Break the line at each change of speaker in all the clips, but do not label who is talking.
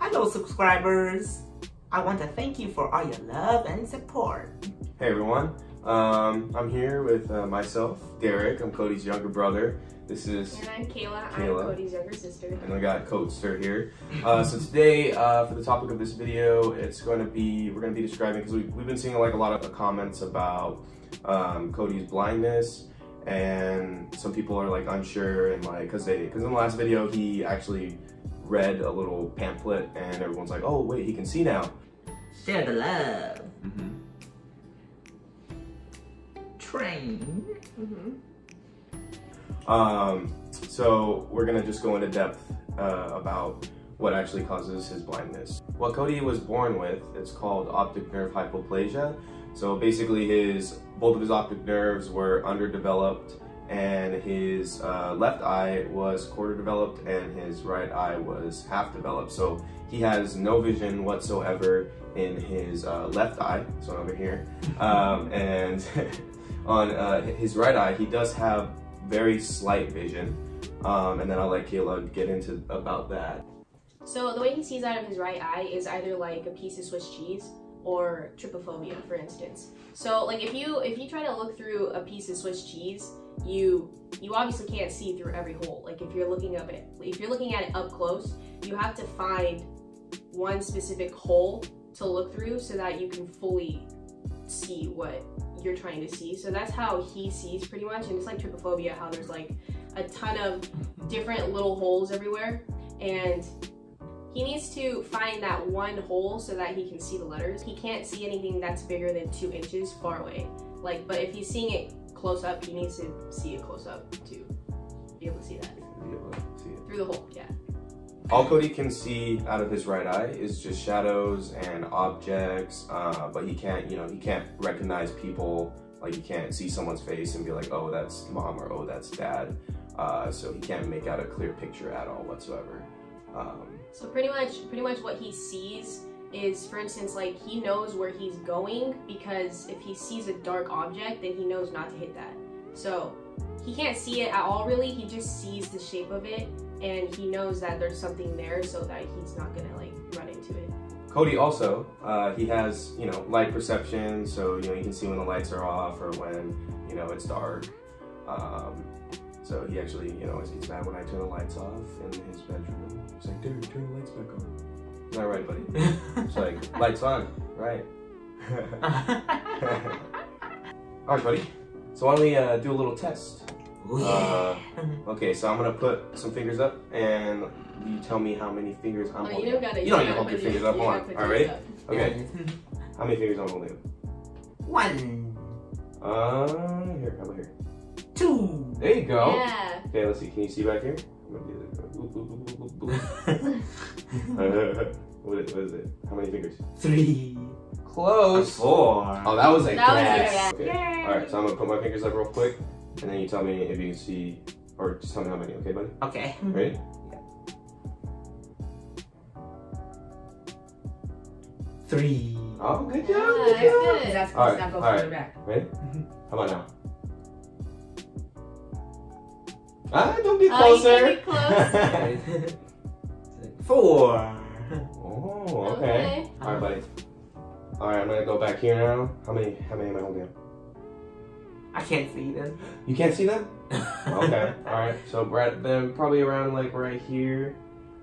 Hello, subscribers. I want to thank you for all your love and support.
Hey everyone, um, I'm here with uh, myself, Derek. I'm Kodi's younger brother. This is,
And I'm Kayla.
Kayla.
I'm Kodi's younger sister.
and I got Coaster here. Uh, so today, uh, for the topic of this video, it's going to be we're going to be describing because we, we've been seeing like a lot of comments about um, Kodi's blindness, and some people are like unsure and like because they because in the last video he actually read a little pamphlet and everyone's like, oh wait, he can see now.
Share the love.
Mm-hmm.
Train.
Mm-hmm.
Um, so we're gonna just go into depth uh, about what actually causes his blindness. What Kodi was born with, it's called optic nerve hypoplasia. So basically his, both of his optic nerves were underdeveloped and his uh, left eye was quarter developed and his right eye was half developed. So he has no vision whatsoever in his uh, left eye, so over here. Um, and on uh, his right eye, he does have very slight vision. Um, and then I'll let Kayla get into about that.
So the way he sees out of his right eye is either like a piece of Swiss cheese or trypophobia, for instance. So like if you if you try to look through a piece of Swiss cheese, you you obviously can't see through every hole. Like if you're looking up it, if you're looking at it up close, you have to find one specific hole to look through so that you can fully see what you're trying to see. So that's how he sees pretty much. And it's like trypophobia, how there's like a ton of different little holes everywhere. And he needs to find that one hole so that he can see the letters. He can't see anything that's bigger than two inches far away. Like, but if he's seeing it close up, he needs to see it close up to be able to see that.
Be able to see it.
Through the hole, yeah.
All Kodi can see out of his right eye is just shadows and objects, uh, but he can't, you know, he can't recognize people. Like he can't see someone's face and be like, oh, that's mom or oh, that's dad. Uh, so he can't make out a clear picture at all whatsoever. Um,
So pretty much, pretty much what he sees is, for instance, like he knows where he's going because if he sees a dark object, then he knows not to hit that. So he can't see it at all really. He just sees the shape of it and he knows that there's something there so that he's not gonna like run into it.
Kodi also, uh, he has, you know, light perception, so, you know, you can see when the lights are off or when, you know, it's dark. Um, so he actually, you know, he's mad when I turn the lights off in his bedroom. He's like, dude, turn the lights back on. Is that right, buddy? It's like, lights on, right. All right, buddy. So why don't we uh, do a little test? Uh, okay, so I'm gonna put some fingers up, and you tell me how many fingers I'm
Oh,
holding.
you don't gotta.
You don't need to hold your fingers
your-
up.
you
Hold on. All right,
up.
Okay. How many fingers I'm holding?
One,
Uh, here, how about here?
two.
There you go.
Yeah.
Okay, let's see. Can you see back here? What, is, what is it? How many fingers?
Three.
Close.
Four.
Oh, that was like
That was
yes.
good.
Okay.
Yay.
All right, so I'm gonna put my fingers up real quick, and then you tell me if you can see, or just tell me how many. Okay, buddy?
Okay.
Ready? Mm-hmm.
Three.
Oh, good job.
Yeah,
good
that's
job.
good.
That's
All
supposed
right,
to go
all
further back.
Ready? Mm-hmm. How about now? Ah, don't get
Oh, uh, you
closer.
can get close.
Four.
oh, okay. All right, buddy. All right, I'm gonna go back here now. How many? How many am I holding?
I can't see them.
You can't see them? Okay. All right. So right then, probably around like right here,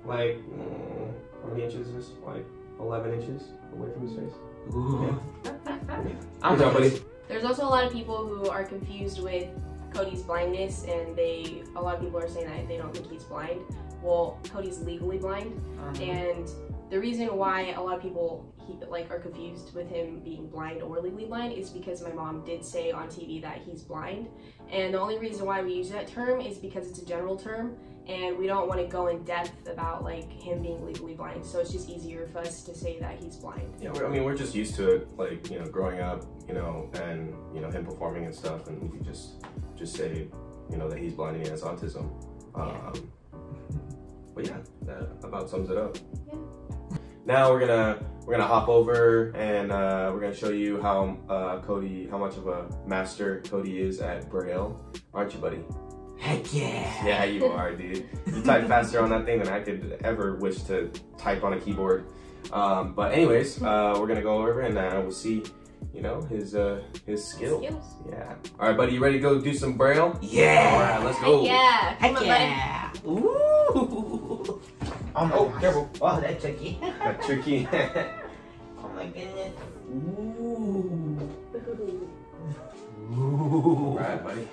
like mm, how many inches is this? Like 11 inches away from his face.
Ooh.
Good job, buddy.
There's also a lot of people who are confused with Kodi's blindness, and they a lot of people are saying that they don't think he's blind. Well, Kodi's legally blind,
Um,
and the reason why a lot of people he, like are confused with him being blind or legally blind is because my mom did say on TV that he's blind, and the only reason why we use that term is because it's a general term, and we don't want to go in depth about like him being legally blind. So it's just easier for us to say that he's blind.
Yeah, we're, I mean, we're just used to it, like you know, growing up, you know, and you know him performing and stuff, and we just just say, you know, that he's blind and he has autism. Um, but yeah, that about sums it up.
Yeah.
Now we're gonna we're gonna hop over and uh, we're gonna show you how uh, Kodi, how much of a master Kodi is at Braille, aren't you, buddy?
Heck yeah.
Yeah, you are, dude. You type faster on that thing than I could ever wish to type on a keyboard. Um, but anyways, uh, we're gonna go over and uh, we'll see, you know, his uh, his skill.
Skills.
Yeah. All right, buddy, you ready to go do some braille?
Yeah.
All right, let's go.
Yeah.
Heck
Come on, buddy.
Ooh. Oh, my
Oh,
gosh.
careful.
Oh, that's tricky.
Got tricky.
oh my goodness. Ooh. Ooh.
All right, buddy.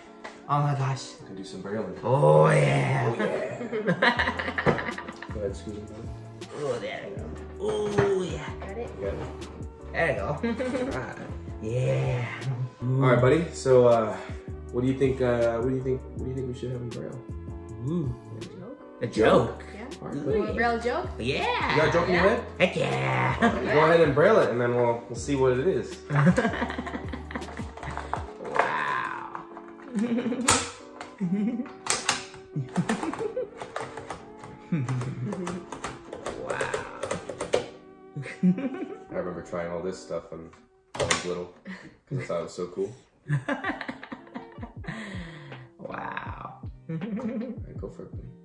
Oh my gosh.
Gonna do some braille.
Oh yeah. Oh yeah.
Go ahead, scoot him
oh, there we go. Oh yeah.
Got it.
You got it.
There we go.
All right.
yeah.
All right, buddy. So, uh, what do you think? Uh, what do you think? What do you think we should have in braille?
Ooh.
Joke.
A joke.
Yeah.
All right,
Ooh.
a real joke?
Yeah.
You got a joke in your head?
Heck yeah.
Go ahead and braille it, and then we'll we'll see what it is.
wow. wow.
I remember trying all this stuff when I was little because I thought it was so cool.
wow.
Go for it.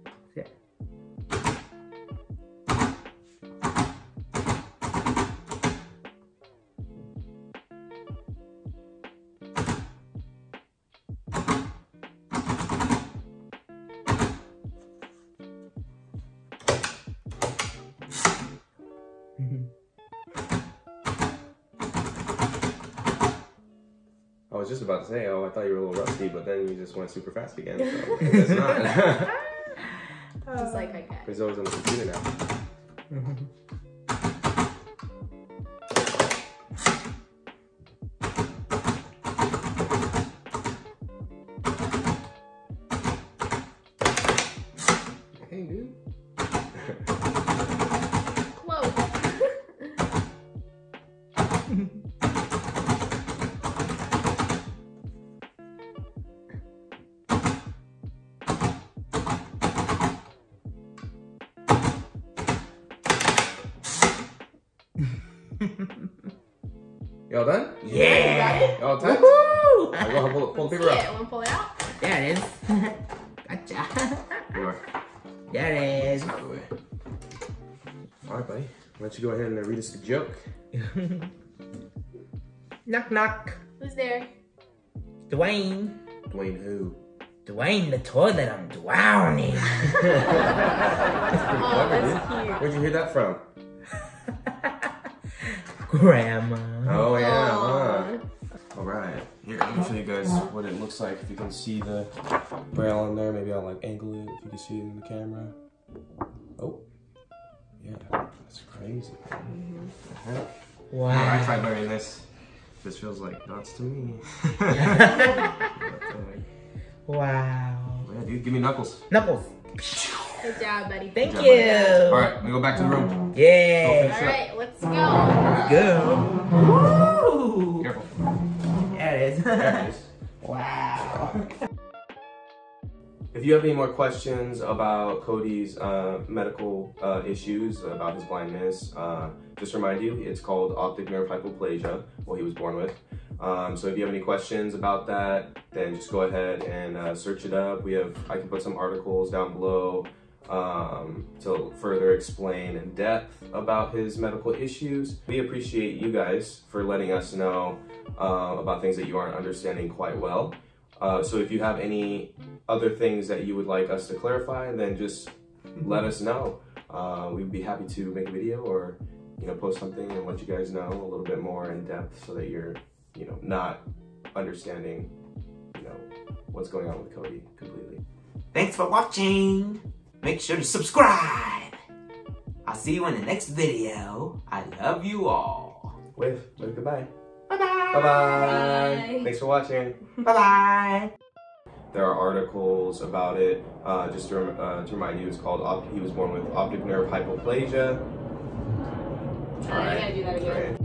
I was just about to say, oh, I thought you were a little rusty, but then you just went super fast again. So I guess not.
Just like I got.
He's always on the computer now. Hey, dude. Y'all done?
Yeah.
Y'all tight?
Woohoo!
I'll go pull, pull the paper
it.
up.
Want to pull it out?
There it is. gotcha.
Here
There it is.
Out the way. All right, buddy. Why don't you go ahead and uh, read us the joke?
knock knock.
Who's there?
Dwayne.
Dwayne who?
Dwayne the toilet, I'm drowning.
Oh,
clever, dude.
that's cute.
Where'd you hear that from?
Grandma.
Oh yeah.
Aw.
All right. Here, let me show you guys what it looks like. If you can see the braille on there, maybe I'll like angle it. If you can see it in the camera. Oh. Yeah, that's crazy. Uh-huh.
Wow.
I tried learning this. This feels like nuts to me.
Wow.
yeah, dude, give me knuckles.
Knuckles.
Good job, buddy.
Thank
Good
you.
job, All right, we go back to the room.
Yeah.
All right, let's go.
Go. Woo.
Careful.
There it is.
There it is.
wow.
If you have any more questions about Kodi's uh, medical uh, issues, about his blindness, uh, just remind you, it's called optic nerve hypoplasia, what he was born with. Um, so if you have any questions about that, then just go ahead and uh, search it up. We have, I can put some articles down below um, to further explain in depth about his medical issues. We appreciate you guys for letting us know uh, about things that you aren't understanding quite well. Uh, so if you have any other things that you would like us to clarify, then just let us know. Uh, we'd be happy to make a video or you know post something and let you guys know a little bit more in depth so that you're you know not understanding you know what's going on with Kodi completely.
Thanks for watching. Make sure to subscribe. I'll see you in the next video. I love you all.
Wave, wave goodbye.
Bye-bye.
Bye bye.
Bye.
Thanks for watching.
Bye-bye.
There are articles about it. Uh, just to, rem- uh, to remind you, it's called op- he was born with optic nerve hypoplasia.
You gotta do that again.
Right.